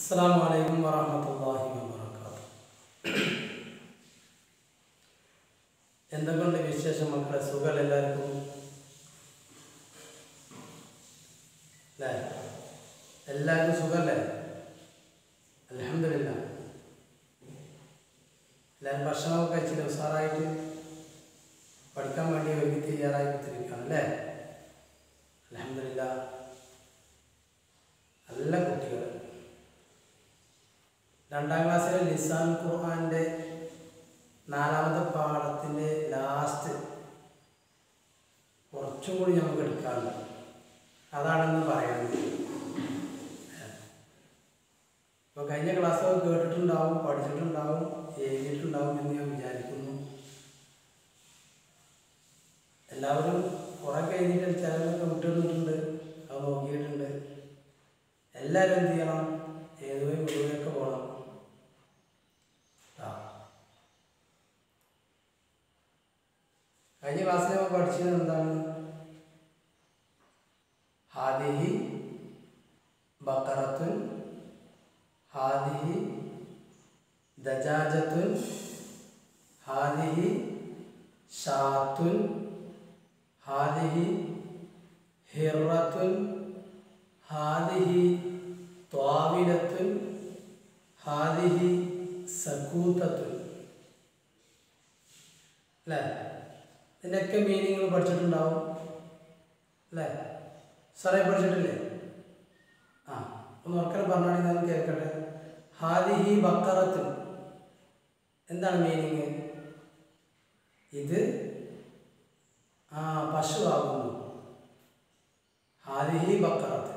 അസ്സാം വലൈക്കും വറഹമത്തല്ലാഹി വബർക്കാത്തു എന്തൊക്കെയുണ്ട് വിശേഷം മക്കളെ? എല്ലാവർക്കും? അല്ലേ? എല്ലാവർക്കും സുഖമല്ലേ? അലഹമില്ല എല്ലാവരും ഭക്ഷണമൊക്കെ കഴിച്ചിട്ട് ഉസാറായിട്ട് പഠിക്കാൻ വേണ്ടി ഒരുങ്ങി തയ്യാറായി കുത്തിരിക്കുകയാണ് അല്ലേ അലഹമില്ല നല്ല കുട്ടികൾ രണ്ടാം ക്ലാസ്സിലെ ലിസാൻ ഖുർആന്റെ നാലാമത്തെ പാഠത്തിന്റെ ലാസ്റ്റ് കുറച്ചും കൂടി നമുക്ക് എടുക്കാറുണ്ട് അതാണെന്ന് പറയുന്നത് ഇപ്പോൾ കഴിഞ്ഞ ക്ലാസ്സൊക്കെ കേട്ടിട്ടുണ്ടാവും പഠിച്ചിട്ടുണ്ടാവും എഴുതിയിട്ടുണ്ടാവും എന്ന് ഞാൻ വിചാരിക്കുന്നു എല്ലാവരും കുറേ എഴുതിയിട്ട് ചിലരൊക്കെ വിട്ടിരുന്നിട്ടുണ്ട് അത് നോക്കിയിട്ടുണ്ട് എല്ലാവരും എന്ത് ചെയ്യണം ഏതുവരെ മുഴുവനൊക്കെ പോകണം ആ കഴിഞ്ഞ ക്ലാസ്സിൽ നമ്മൾ പഠിച്ചത് എന്താണ്? ഹാദിഹി ബക്കറത്തുൻ ഹാദിഹി ദജാജത്തുൻ ഹാദിഹി ഷാത്തുൻ ഹാദിഹി ഹിറത്തുൻ ഹാദിഹി ത്വാവിലത്തുൻ ഹാദിഹി സക്കൂത്തത്തുൻ. അല്ലേ? ഇതിന്റെയൊക്കെ മീനിങ്ങൾ പഠിച്ചിട്ടുണ്ടാവും. അല്ലേ? സാറേ പഠിച്ചിട്ടില്ലേ? ആ ഒന്ന് ഉറക്കനെ പറഞ്ഞാണെങ്കിൽ ഞാൻ കേൾക്കട്ടെ. ഹാദിഹി ബക്കറത്തിൽ എന്താണ് മീനിങ് ഇത് ആ പശു ആകുന്നു ഹാദിഹി ബക്കറത്ത്.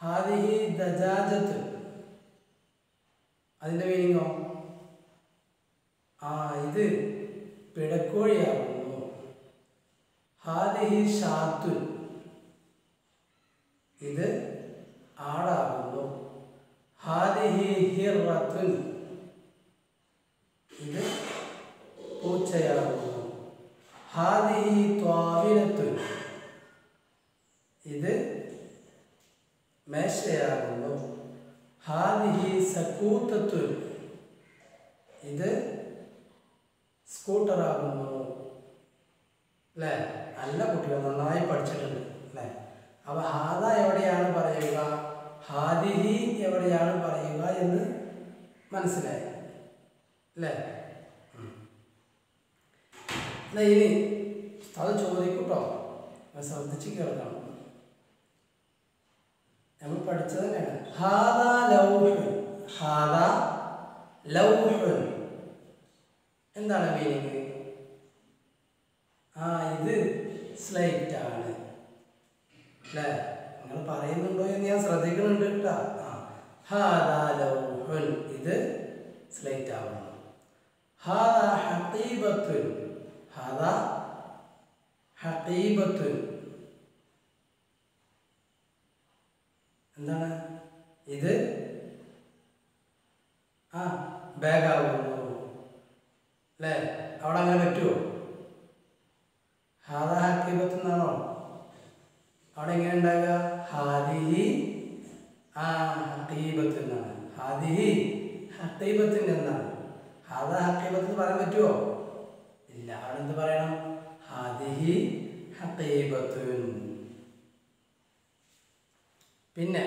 ഹാദിഹി ദജാജത്ത്. അതിന്റെ മീനിങ്ങോ ആ ഇത് പിടക്കോഴിയാകുന്നു. ഹാദിഹി ഷാത്തുൻ ഇത് ആടാകുന്നു ഹാദിഹി ഹിറത്തുൻ ഇത് പൂച്ചയാകുന്നു ഹാദിഹി ത്വാവിലത്തുൻ ഇത് മേശയാകുന്നു ഹാദിഹി സക്കൂത്തത്തുൻ ഇത് സ്കൂട്ടറാകുന്നു അല്ലേ നല്ല കുട്ടികൾ നന്നായി പഠിച്ചിട്ടുണ്ട് അല്ലേ അപ്പോൾ ഹാദ എവിടെയാണ് പറയുക? ഹാദിഹി എവിടെയാണ് പറയുക എന്ന് മനസ്സിലായി അല്ലേ. എന്നാ ഇനി അത് ചോദിക്കൂട്ടോ? ശ്രദ്ധിച്ച് കേൾക്കണം. നമ്മൾ പഠിച്ചത് തന്നെയാണ്. ഹാദ ലൗഹ് ഹാദ ലൗഹ്. എന്താണ് മീനിങ് ആ ഇത് സ്ലൈറ്റ് ആണ്. അല്ലേ നിങ്ങൾ പറയുന്നുണ്ടോ എന്ന് ഞാൻ ശ്രദ്ധിക്കുന്നുണ്ട് കേട്ടോ. ആ ഇത് സ്ലൈറ്റ് ആവുന്നു ഹാദ ഹഖീബത്തുൻ ഹാദ ഹഖീബത്തുൻ എന്താണ്? ഇത് ആ ബാഗാകുന്നു അല്ലേ അവിടെ അങ്ങനെ പറ്റുമോ ഹാദ അവിടെ എങ്ങനെ ഉണ്ടാവുക? ഹാദിഹി ആ ഹക്കീബത്ത് എന്നാണ് ഹാദിഹി ഹക്കീബത്തിന്റെ എന്നാണ് ഹാദ ഹക്കീബത്ത് എന്ന് പറയാൻ പറ്റുമോ ഇല്ല. അവിടെ എന്ത് പറയണം? ഹാദിഹി ഹക്കീബത്തുൻ പിന്നെ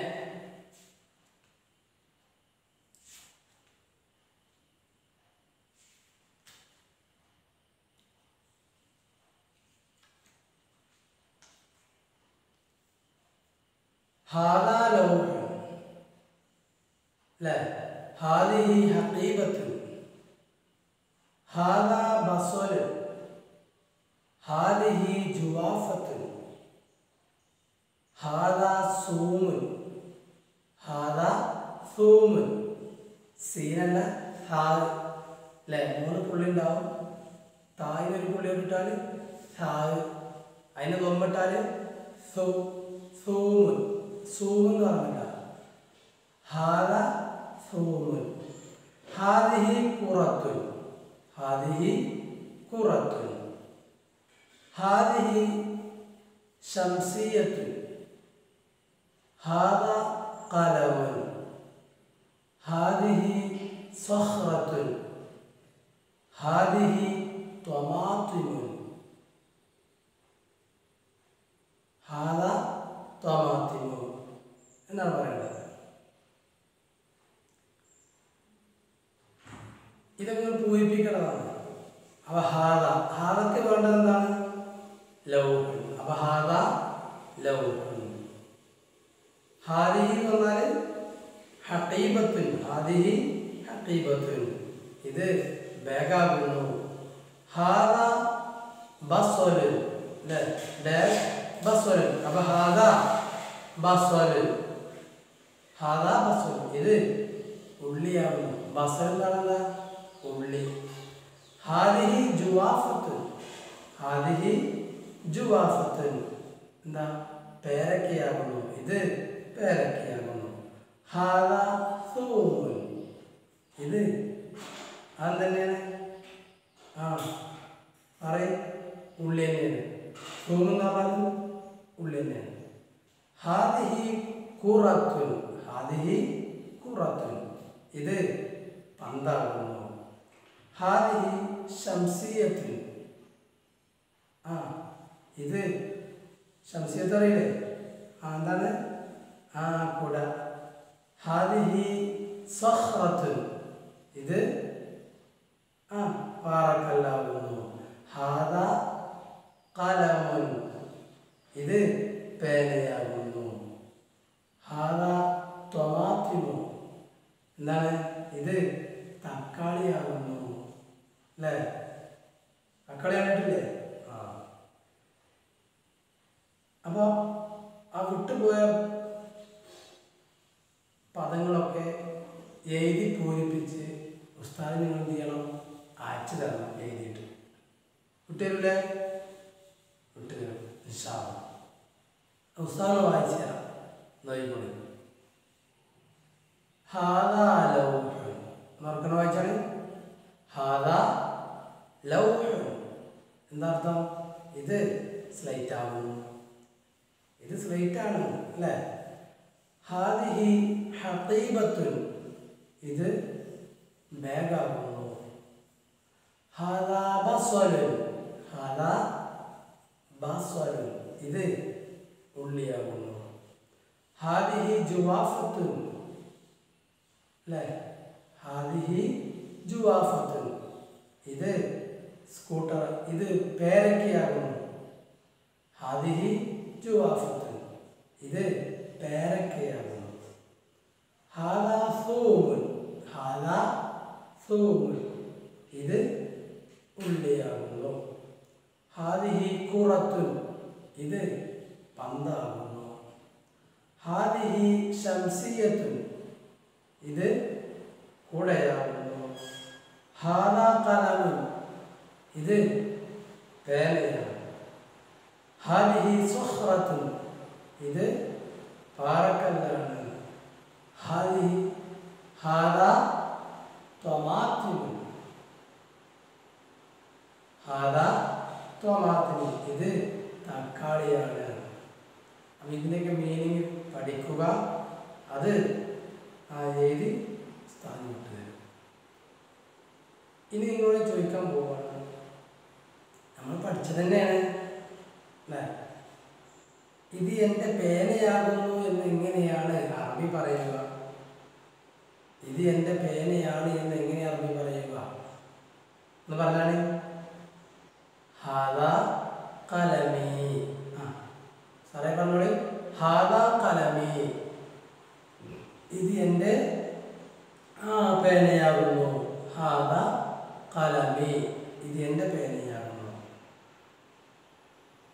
ഹാദാ ലൗഹ് അല്ലേ? ഹാദിഹി ഹഖീബത്ത്. ഹാദാ ബസ്വൽ ഹാദിഹി ജുവാഫത്ത്. ഹാദാ സൂമുൻ ഹാദാ സൂമുൻ സീനല്ല ഹാ അല്ലേ? മൂന്ന് പുള്ളി ഉണ്ടാവും. തായിന് ഒരു പുള്ളി ഹാവ് അതിനെ നോമ്പിട്ടാൽ സൂ സൂമുൻ സൂമ് എന്ന് പറഞ്ഞില്ല ഹാദ സൂമുൻ ഹാദിഹി കുറത്തുൻ ഹാദിഹി കുറത്തുൻ ഹാദിഹി ശംസിയത്തുൻ ഹാദ കലമുൻ ഹാദിഹി സ്വഹ്റത്തുൻ ഹാദിഹി ത്വമാത്തിമുൻ ഹാദ ത്വമാത്തിമു എന്നാണ് പറയേണ്ടത് ഇതൊക്കെ നിങ്ങൾ പൂരിപ്പിക്കേണ്ടതാണ് അപ്പൊ ഹാദ ഹാദക്ക് വേണ്ടത് എന്താണ് ലൗഹൻ അപ്പൊ ഹാദ ലൗഹൻ ഹാദിഹി എന്ന് പറഞ്ഞാൽ ഹക്കീബത്തുൻ ഹാദിഹി ഹക്കീബത്തുൻ ഇത് ബാഗാകുന്നു ഹാദ ബസ്വലുൻ ഡാഷ് ബസ്വലുൻ അപ്പൊ ഹാദ ബസ്വലുൻ ഹാദ ബസ്വലുൻ ഇത് ഉള്ളിയാകുന്നു. ബസൽ എന്താണെന്താ ഉള്ളി. ഹാദിഹി ജുവാഫത്തുൻ ഹാദിഹി ജുവാഫത്തുൻ എന്താ? പേരക്കയാകുന്നു. ഇത് പേരക്കയാകുന്നു. ഹാദ സൂമുൻ ഇത് അത് തന്നെയാണ്? ആ പറയ. ഉള്ളി തന്നെയാണ്. തോന്നുന്ന പറഞ്ഞു ഉള്ളി തന്നെയാണ്. ഹാദിഹി കുറത്തു ഹാദിഹി കുറത്തു ഇത് പന്താകുന്നു. ഹാദിഹി ശംസീയത്തു ആ ഇത് ശംസീയത്തറിയില്ലേ ആ എന്താണ്? ആ കുട. ഹാദിഹി സഹ്റത്തുൻ. ഇത് ആ പാറക്കല്ലാകുന്നു. ഇത് പേനയാകുന്നു. എന്താണ്? ഇത് തക്കാളിയാകുന്നു. അല്ലേ? തക്കാളി കണ്ടിട്ടില്ലേ? ആ. അപ്പോൾ ആ വിട്ടുപോയ പദങ്ങളൊക്കെ എഴുതി പൂരിപ്പിച്ച് ഉസ്താദിന് നിങ്ങൾ എന്ത് ചെയ്യണം? അയച്ചു തരണം എഴുതിയിട്ട്. വിട്ടുതരില്ലേ വിട്ടുതരും നിശാബ് ഉസ്താദ് വായിച്ചു തരാം. നോയിക്കൂടി ഹാദാ വായിച്ചാണ് ഹാദാ എന്താ അർത്ഥം? ഇത് സ്ലൈറ്റ് ആവും. ഇത് സ്ലൈറ്റ് ആണ് അല്ലേ? ഹാദിഹി ഹഖീബത്തുൻ ഇത് ബാഗാകുന്നു ഹാദാ ബസ്വലുൻ. ഹാദാ ബസ്വലുൻ. ഇത് ഉള്ളിയാകുന്നു. ഹാദിഹി ജുവാഫത്തു അല്ലേ ഹാദിഹി ജുവാഫത്തു ഇത് സ്കൂട്ടർ ഇത് പേരക്കയാകുന്നു. ഹാദിഹി ജുവാഫത്തു ഇത് പേരക്കയാകുന്നു. ഹാദാ സൂമുൻ. ഹാദാ സൂമുൻ ഇത് ഉള്ളിയാകുന്നു ഹാദിഹി കുറത്തുൻ ഇത് പന്താകുന്നു. ഹാദിഹി ശംസിയത്തുൻ ഇത് കൂടെയാകുന്നു. ഹാദ കലമുൻ ഇത് പേനയാണ് ഹാദിഹി സുഹ്റത്തുൻ ഇത് പാറക്കല്ലാണ്. ഹാദിഹി ഹാദാ ത്വമാത്തിമുൻ ഹാദാ ത്വമാത്തിമുൻ ഇത് തക്കാളിയാണ് അപ്പം ഇതിന്റെയൊക്കെ മീനിങ് പഠിക്കുക അത് ആ എഴുതി സ്ഥാനം വിട്ടു തരും ഇനി നിങ്ങളോട് ചോദിക്കാൻ പോവാണ് നമ്മൾ പഠിച്ചത് തന്നെയാണ് അല്ലേ ഇത് എന്റെ പേനയാകുന്നു എന്ന് എങ്ങനെയാണ് അറബി പറയുക? ഇത് എന്റെ പേനയാണ് എന്ന് എങ്ങനെ അറബി പറയുക? എന്ന് പറഞ്ഞാണ് സാറേ പറഞ്ഞോളി. ഹാദ കലമി. ഇത് എന്റെ ആ പേനയാകുന്നു. ഹാദ കലമി. ഇത് എന്റെ പേനയാകുന്നു.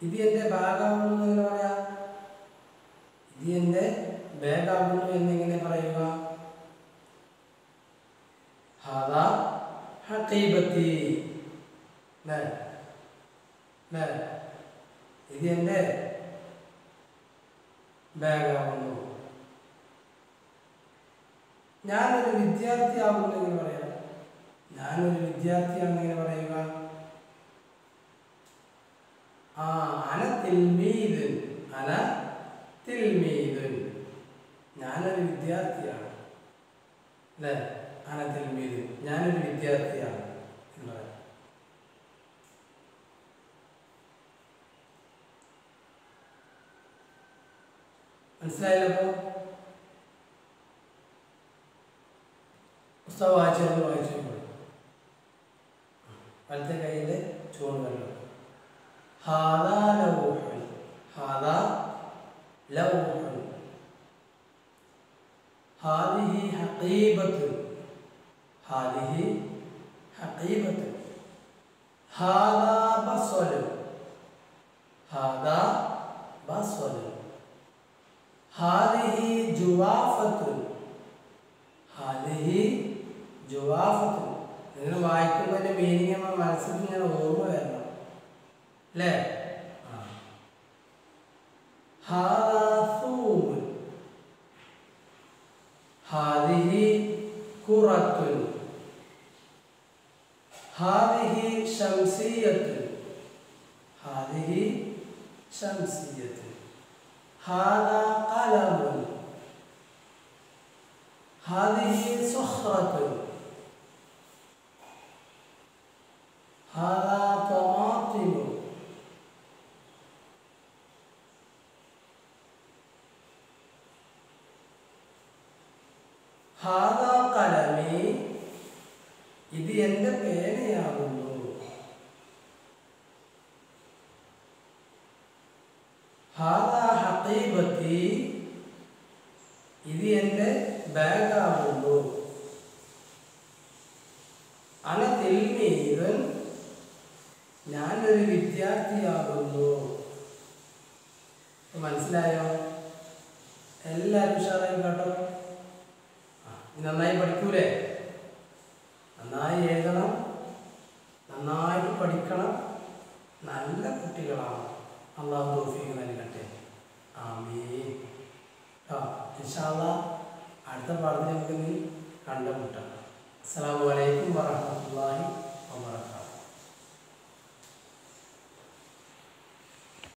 ഇത് എന്റെ ഭാഗമാകുന്നു എന്ന് പറയാ? എന്റെ ബാഗാകുന്നു എന്നിങ്ങനെ പറയുക. ഹാദ ഹഖീബത്തി ഇത് എന്റെ ബാഗാകുന്നു ഞാനൊരു വിദ്യാർത്ഥിയാകുന്നു എന്ന് പറയാം. ഞാനൊരു വിദ്യാർത്ഥിയാണെന്നിങ്ങനെ പറയുക. ആ അന മീത് അന തിൽമീദുൻ ഞാനൊരു വിദ്യാർത്ഥിയാണ്. അല്ലേ? അനത്തിൽ മീത് ഞാനൊരു വിദ്യാർത്ഥിയാണ് എന്ന് പറയാം. മനസ്സിലായല്ലോ പുസ്തകം വായിച്ചു വായിച്ചു വലത്തെ കയ്യിൽ ചൂട് വെള്ളം ഹാദാ ലൗഹുൻ ഹാദാ ലൗഹുൻ ഹാദിഹി ഹഖീബത്തുൻ ഹാദിഹി ഹഖീബത്തുൻ ഹാദാ ബസ്വലു. ഹാദാ ബസ്വലു. ഹാദിഹി ജുവാഫത്തുൻ ഹാദിഹി ജുവാഫത്തുൻ നിങ്ങൾ വായിക്കുമ്പോൾ എന്റെ മീനിങ് നമ്മൾ മനസ്സിൽ ഇങ്ങനെ ഓർമ്മ വരണം. അല്ലേ. ഹാദാ هذه كرة. هذه شمسية. هذه شمسية. هذا قلم. هذه صخرة. ഹാദാ ഹഖീബത്തി ഇത് എന്റെ ബാഗാകുന്നു അന തിൽമീതൻ ഞാനൊരു വിദ്യാർത്ഥിയാകുന്നു. മനസ്സിലായോ? എല്ലാവരും ഉഷാറായി കേട്ടോ? നന്നായി പഠിക്കൂലേ? നന്നായി എഴുതണം. നന്നായിട്ട് പഠിക്കണം. നല്ല കുട്ടികളാണ്. അള്ളാഹു തോഫീക്ക് നൽകട്ടെ. ആമീൻ. ഇൻഷാല്ല അടുത്ത പാഠത്തിൽ നമുക്ക് നീ കണ്ടുമുട്ടാം. അസ്സാം വലൈക്കും വാഹമത്തല്ലാഹി വാബർക്കാത്തു